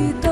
grito.